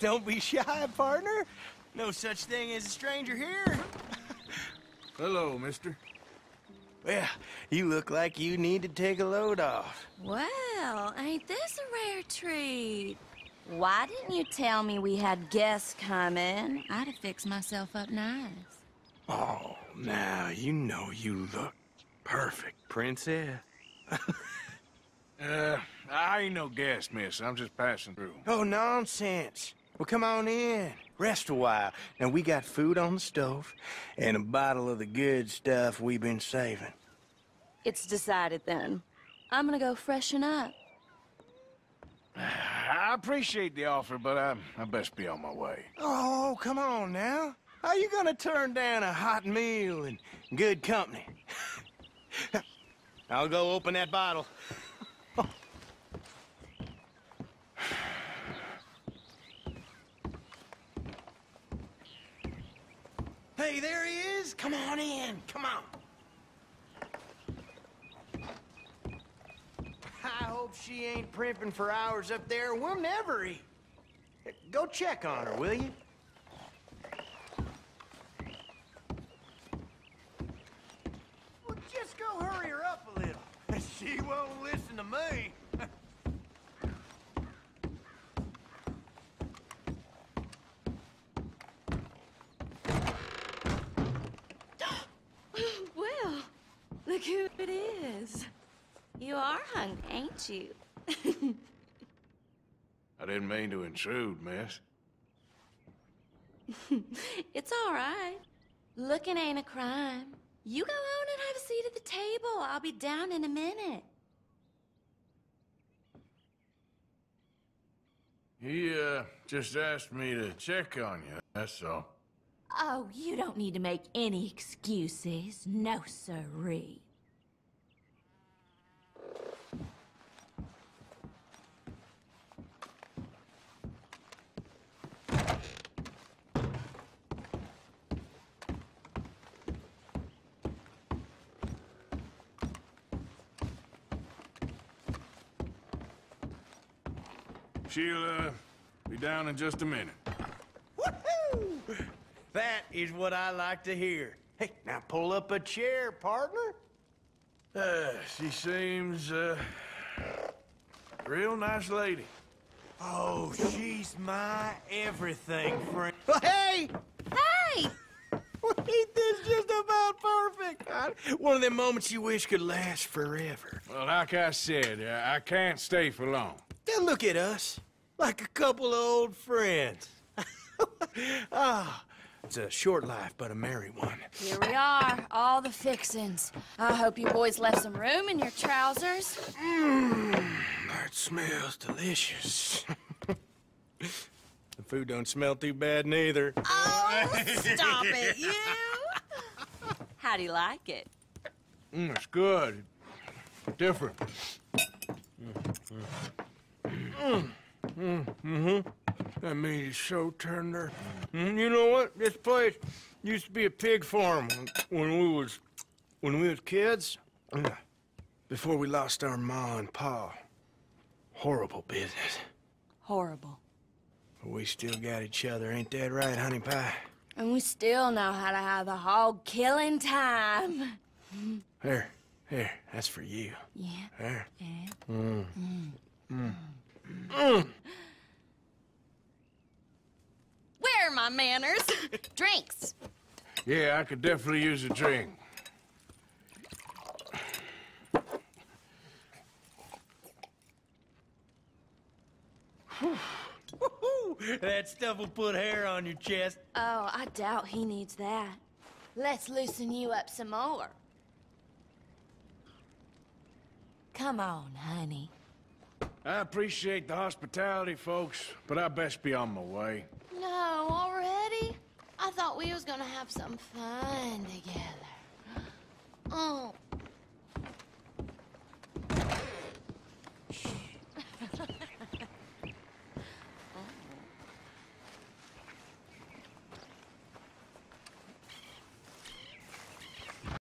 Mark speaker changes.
Speaker 1: Don't be shy, partner. No such thing as a stranger here.
Speaker 2: Hello, mister.
Speaker 1: Well, you look like you need to take a load off.
Speaker 3: Well, ain't this a rare treat? Why didn't you tell me we had guests coming? I'd have fixed myself up nice.
Speaker 1: Oh, now you know you look perfect, princess.
Speaker 2: Uh, I ain't no guest, miss. I'm just passing through.
Speaker 1: Oh, nonsense. Well, come on in. Rest a while. Now, we got food on the stove and a bottle of the good stuff we've been saving.
Speaker 3: It's decided then. I'm gonna go freshen up.
Speaker 2: I appreciate the offer, but I, I best be on my way.
Speaker 1: Oh, come on now. How you gonna turn down a hot meal and good company? I'll go open that bottle. hey, there he is. Come on in. Come on. I hope she ain't primping for hours up there. We'll never eat. Go check on her, will you? Well, just go hurry her up a little. She won't listen to me.
Speaker 3: Well, look who it is. You are hungry, ain't you?
Speaker 2: I didn't mean to intrude, miss.
Speaker 3: it's all right. Looking ain't a crime. You go on and have a seat at the table. I'll be down in a minute.
Speaker 2: He, uh, just asked me to check on you, that's all.
Speaker 3: Oh, you don't need to make any excuses. No, sirree.
Speaker 2: She'll, uh, be down in just a minute.
Speaker 1: Woohoo! That is what I like to hear. Hey, now pull up a chair, partner.
Speaker 2: Uh, she seems, uh, real nice lady.
Speaker 1: Oh, she's my everything, friend. Hey!
Speaker 3: Hey!
Speaker 1: Ain't this just about perfect? One of them moments you wish could last forever.
Speaker 2: Well, like I said, uh, I can't stay for long.
Speaker 1: Then look at us, like a couple of old friends. ah, it's a short life, but a merry one.
Speaker 3: Here we are, all the fixins. I hope you boys left some room in your trousers.
Speaker 1: Mmm, that smells delicious. the food don't smell too bad neither.
Speaker 3: Oh, stop it, you! How do you like it?
Speaker 2: Mm, it's good. Different.
Speaker 1: Mm-hmm. That meat is so tender. Mm, you know what? This place used to be a pig farm when we was when we was kids. Mm. Before we lost our ma and pa. Horrible business.
Speaker 3: Horrible.
Speaker 1: But we still got each other, ain't that right, honey pie?
Speaker 3: And we still know how to have a hog killing time.
Speaker 1: Here, here, that's for you.
Speaker 3: Yeah.
Speaker 1: There.
Speaker 3: yeah.
Speaker 1: Mm. Mm. Mm.
Speaker 3: Where are my manners? Drinks.
Speaker 2: Yeah, I could definitely use a drink.
Speaker 1: that stuff will put hair on your chest.
Speaker 3: Oh, I doubt he needs that. Let's loosen you up some more. Come on, honey.
Speaker 2: I appreciate the hospitality, folks, but I best be on my way.
Speaker 3: I thought we was gonna have some fun together. Oh.